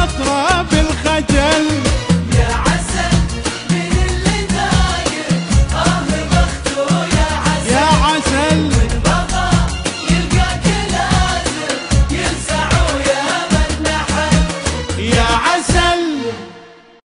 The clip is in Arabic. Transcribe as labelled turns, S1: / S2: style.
S1: تطرى بالخجل